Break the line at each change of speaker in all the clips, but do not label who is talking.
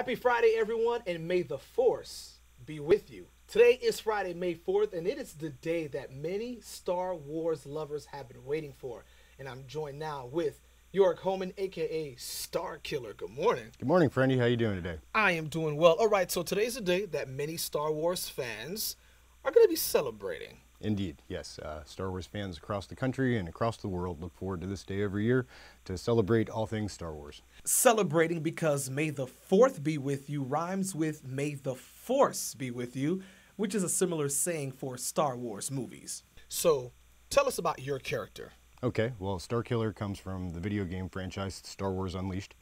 Happy Friday, everyone, and may the Force be with you. Today is Friday, May 4th, and it is the day that many Star Wars lovers have been waiting for. And I'm joined now with York Holman, aka Starkiller. Good morning.
Good morning, friendy. How you doing today?
I am doing well. All right, so today's a day that many Star Wars fans are going to be celebrating.
Indeed, yes. Uh, Star Wars fans across the country and across the world look forward to this day every year to celebrate all things Star Wars.
Celebrating because May the 4th be with you rhymes with May the Force be with you, which is a similar saying for Star Wars movies. So, tell us about your character.
Okay, well, Starkiller comes from the video game franchise Star Wars Unleashed,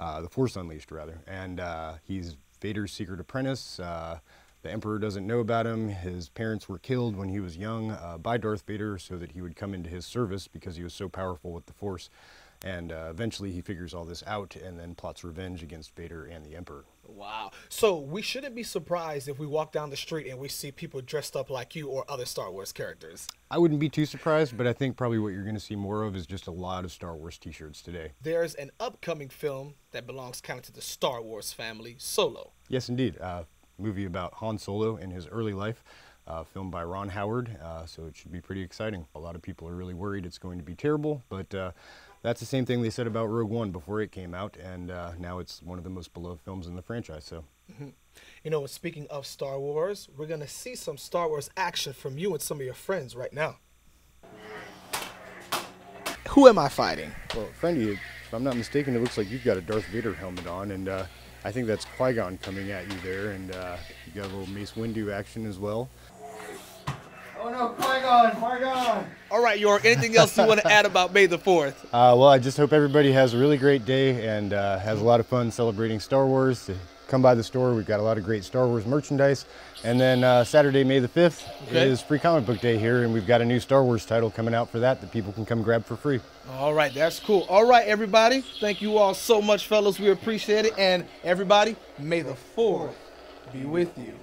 uh, the Force Unleashed, rather. And uh, he's Vader's secret apprentice. The Emperor doesn't know about him. His parents were killed when he was young uh, by Darth Vader so that he would come into his service because he was so powerful with the Force. And uh, eventually he figures all this out and then plots revenge against Vader and the Emperor.
Wow. So, we shouldn't be surprised if we walk down the street and we see people dressed up like you or other Star Wars characters.
I wouldn't be too surprised, but I think probably what you're going to see more of is just a lot of Star Wars t shirts today.
There's an upcoming film that belongs kind of to the Star Wars family, Solo.
Yes, indeed. Uh, movie about Han Solo in his early life, uh, filmed by Ron Howard, uh, so it should be pretty exciting. A lot of people are really worried it's going to be terrible, but uh, that's the same thing they said about Rogue One before it came out, and uh, now it's one of the most beloved films in the franchise. So,
You know, speaking of Star Wars, we're going to see some Star Wars action from you and some of your friends right now. Who am I fighting?
well, friendy, if I'm not mistaken, it looks like you've got a Darth Vader helmet on, and uh, I think that's Qui Gon coming at you there, and uh, you got a little Mace Windu action as well.
Oh no, Qui-Gon, Qui-Gon!
All right, York, anything else you want to add about May the 4th?
Uh, well, I just hope everybody has a really great day and uh, has a lot of fun celebrating Star Wars. Come by the store. We've got a lot of great Star Wars merchandise. And then uh, Saturday, May the 5th,
Okay.
is Free Comic Book Day here, and we've got a new Star Wars title coming out for that that people can come grab for free.
All right, that's cool. All right, everybody. Thank you all so much, fellas. We appreciate it. And everybody, may the 4th be with you.